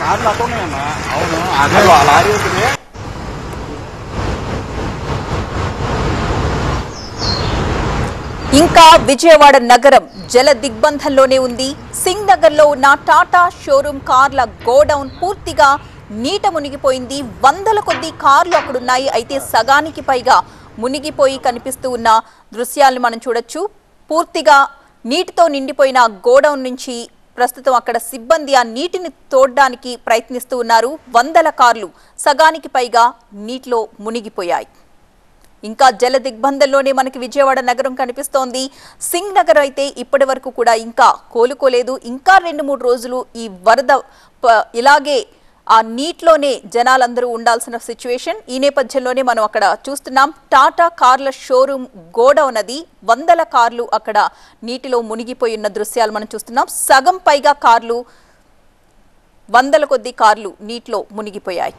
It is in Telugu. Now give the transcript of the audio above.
కార్లు అక్కడ ఉన్నాయన్నా అవును అదే అదే ఆ లారీ ఒకటి. ఇంకా విజయవాడ నగరం జల దిగ్బంధంలోనే ఉంది. సింగ్ నగర్లో ఉన్న టాటా షోరూమ్ కార్ల గోడౌన్ పూర్తిగా నీట మునిగిపోయింది. వందల కొద్ది కార్లు అక్కడున్నాయి. అయితే సగానికి పైగా మునిగిపోయి కనిపిస్తూ ఉన్న దృశ్యాలను మనం చూడొచ్చు. పూర్తిగా నీటితో నిండిపోయిన గోడౌన్ నుంచి ప్రస్తుతం అక్కడ సిబ్బంది ఆ నీటిని తోడడానికి ప్రయత్నిస్తూ ఉన్నారు. వందల కార్లు సగానికి పైగా నీటిలో మునిగిపోయాయి. ఇంకా జల దిగ్బంధంలోనే మనకి విజయవాడ నగరం కనిపిస్తోంది. సింగ్ నగర్ అయితే ఇప్పటి వరకు కూడా ఇంకా కోలుకోలేదు. ఇంకా రెండు మూడు రోజులు ఈ వరద ప- ఇలాగే ఆ నీటిలోనే జనాలందరూ ఉండాల్సిన సిచ్యువేషన్ ఈ నేపథ్యంలోనే మనం అక్కడ చూస్తున్నాం. టాటా కార్ల షోరూమ్ గోడౌన్ అది వందల కార్లు అక్కడ నీటిలో మునిగిపోయి ఉన్న దృశ్యాలు మనం చూస్తున్నాం. సగం పైగా కార్లు వందల కొద్ది కార్లు నీటిలో మునిగిపోయాయి.